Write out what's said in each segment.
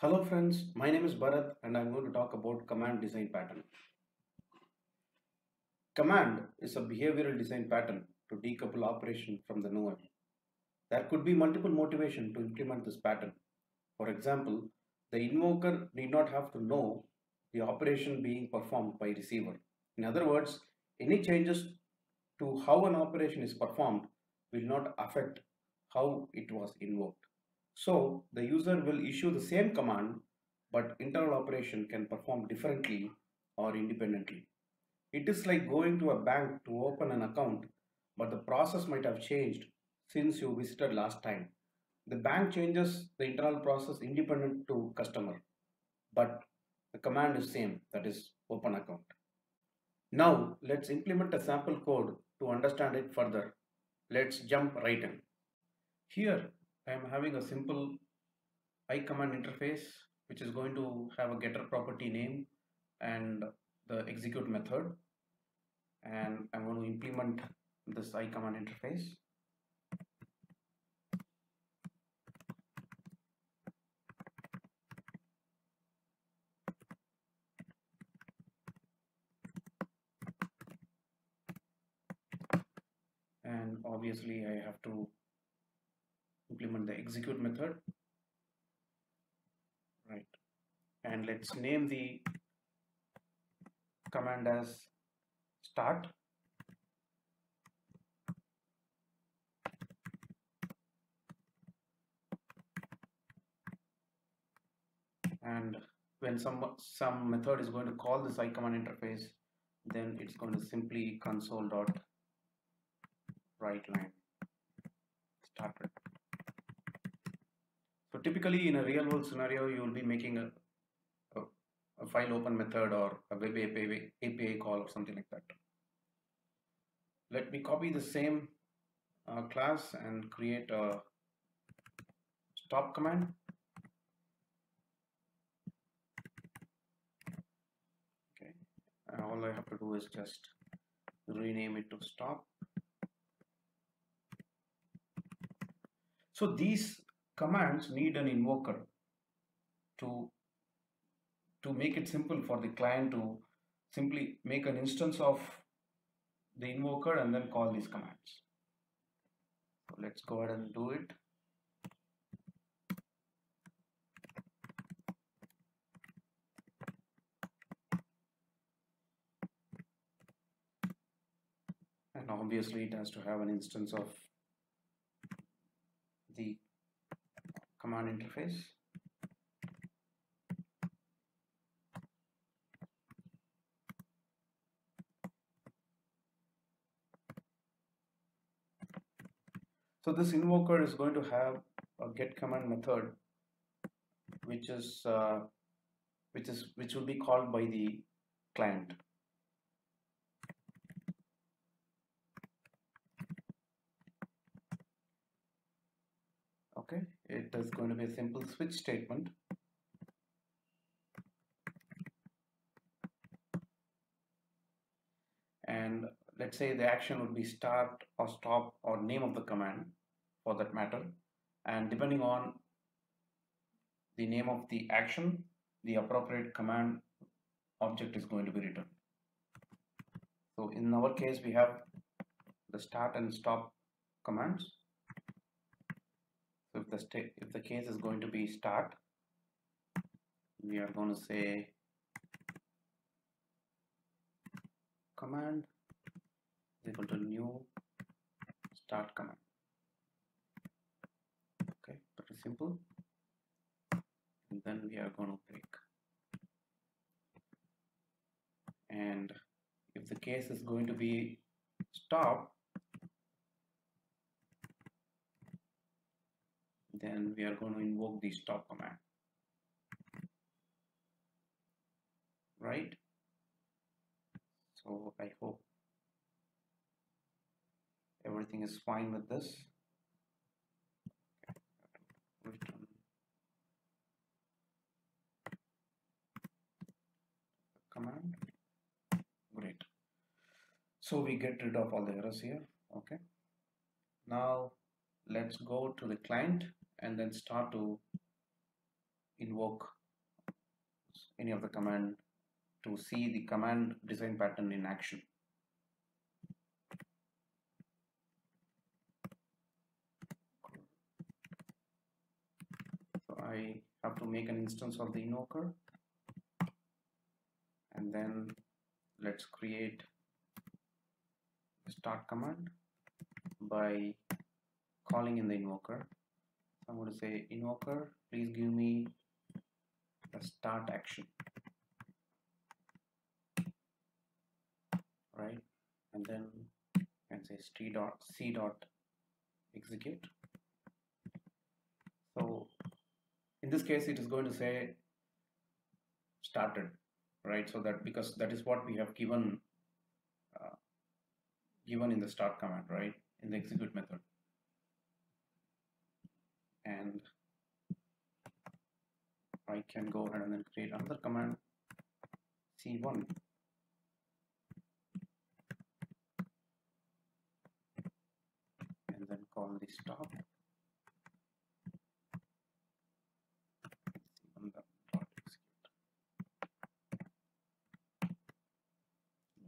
Hello friends, my name is Bharath and I'm going to talk about command design pattern. Command is a behavioral design pattern to decouple operation from the knower. There could be multiple motivation to implement this pattern. For example, the invoker need not have to know the operation being performed by receiver. In other words, any changes to how an operation is performed will not affect how it was invoked. So the user will issue the same command, but internal operation can perform differently or independently. It is like going to a bank to open an account, but the process might have changed since you visited last time. The bank changes the internal process independent to customer, but the command is same, that is open account. Now let's implement a sample code to understand it further. Let's jump right in. Here I am having a simple iCommand interface which is going to have a getter property name and the execute method and I'm going to implement this iCommand interface. and obviously I have to implement the execute method. Right. And let's name the command as start. And when some some method is going to call this iCommand interface then it's going to simply console dot write line. Started typically in a real world scenario you will be making a, a, a file open method or a web API, API call or something like that. Let me copy the same uh, class and create a stop command. Okay. And all I have to do is just rename it to stop. So these commands need an invoker to to make it simple for the client to simply make an instance of the invoker and then call these commands. So let's go ahead and do it. And obviously it has to have an instance of the command interface. So this invoker is going to have a get command method which is uh, which is which will be called by the client okay. It is going to be a simple switch statement. And let's say the action would be start or stop or name of the command for that matter. And depending on the name of the action the appropriate command object is going to be written. So in our case we have the start and stop commands if the state if the case is going to be start we are going to say command is equal to new start command. Okay pretty simple. And then we are going to break and if the case is going to be stop then we are going to invoke the stop command. Right? So I hope everything is fine with this. Return command. Great. So we get rid of all the errors here. Okay. Now let's go to the client and then start to invoke any of the command to see the command design pattern in action. So I have to make an instance of the invoker and then let's create start command by calling in the invoker. I'm going to say invoker please give me the start action. Right? And then and say c dot c dot execute. So in this case it is going to say started right? So that because that is what we have given uh, given in the start command right? In the execute method and I can go ahead and then create another command c1 and then call the stop.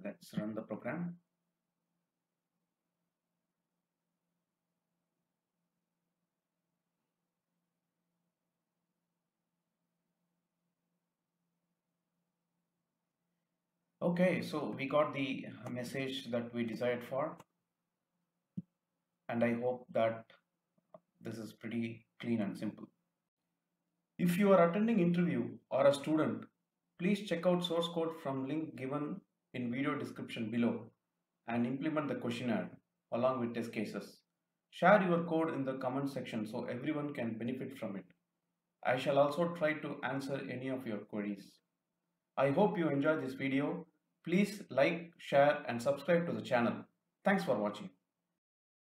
Let's run the program Okay, so we got the message that we desired for and I hope that this is pretty clean and simple. If you are attending interview or a student, please check out source code from link given in video description below and implement the questionnaire along with test cases. Share your code in the comment section so everyone can benefit from it. I shall also try to answer any of your queries. I hope you enjoyed this video. Please like, share and subscribe to the channel. Thanks for watching.